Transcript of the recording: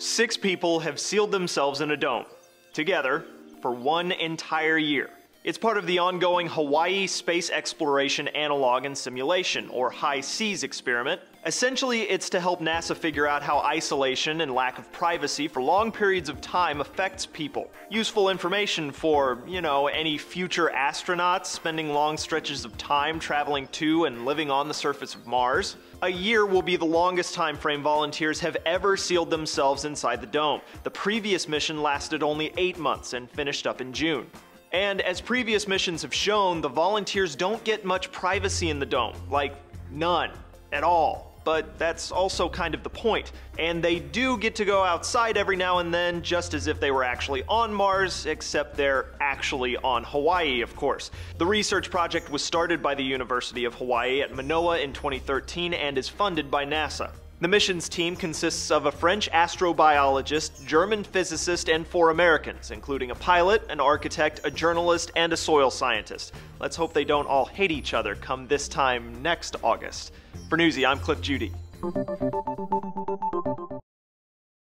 Six people have sealed themselves in a dome, together, for one entire year. It's part of the ongoing Hawaii Space Exploration Analog and Simulation, or HI-SEAS experiment. Essentially, it's to help NASA figure out how isolation and lack of privacy for long periods of time affects people. Useful information for, you know, any future astronauts spending long stretches of time traveling to and living on the surface of Mars. A year will be the longest time frame volunteers have ever sealed themselves inside the dome. The previous mission lasted only 8 months and finished up in June. And as previous missions have shown, the volunteers don't get much privacy in the dome. Like, none. At all but that's also kind of the point. And they do get to go outside every now and then, just as if they were actually on Mars, except they're actually on Hawaii, of course. The research project was started by the University of Hawaii at Manoa in 2013 and is funded by NASA. The missions team consists of a French astrobiologist, German physicist, and four Americans, including a pilot, an architect, a journalist, and a soil scientist. Let's hope they don't all hate each other come this time next August. For Newsy, I'm Cliff Judy.